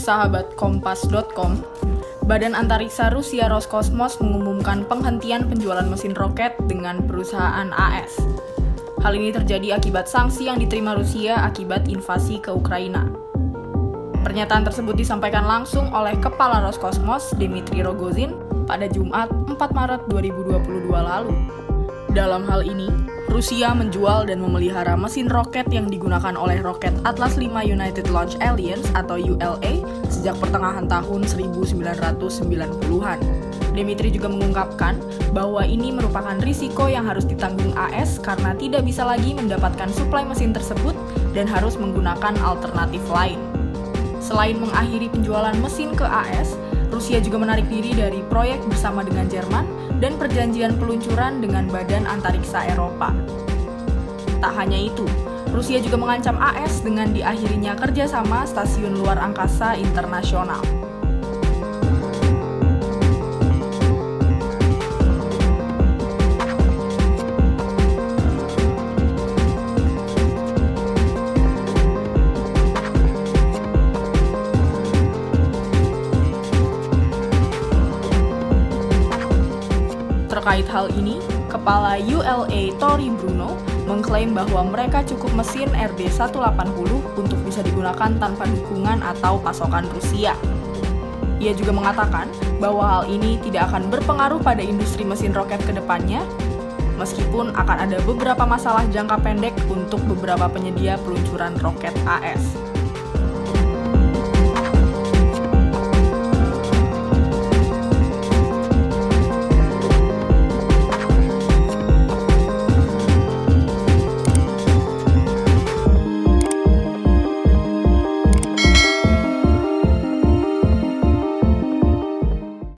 sahabat kompas.com, Badan Antariksa Rusia Roskosmos mengumumkan penghentian penjualan mesin roket dengan perusahaan AS. Hal ini terjadi akibat sanksi yang diterima Rusia akibat invasi ke Ukraina. Pernyataan tersebut disampaikan langsung oleh Kepala Roskosmos Dmitry Rogozin pada Jumat 4 Maret 2022 lalu. Dalam hal ini, Rusia menjual dan memelihara mesin roket yang digunakan oleh roket Atlas V United Launch Alliance atau ULA sejak pertengahan tahun 1990-an. Dimitri juga mengungkapkan bahwa ini merupakan risiko yang harus ditanggung AS karena tidak bisa lagi mendapatkan suplai mesin tersebut dan harus menggunakan alternatif lain. Selain mengakhiri penjualan mesin ke AS, Rusia juga menarik diri dari proyek bersama dengan Jerman dan perjanjian peluncuran dengan Badan Antariksa Eropa. Tak hanya itu, Rusia juga mengancam AS dengan diakhirinya kerjasama stasiun luar angkasa internasional. Terkait hal ini, Kepala ULA Tori Bruno mengklaim bahwa mereka cukup mesin RD-180 untuk bisa digunakan tanpa dukungan atau pasokan Rusia. Ia juga mengatakan bahwa hal ini tidak akan berpengaruh pada industri mesin roket ke depannya, meskipun akan ada beberapa masalah jangka pendek untuk beberapa penyedia peluncuran roket AS.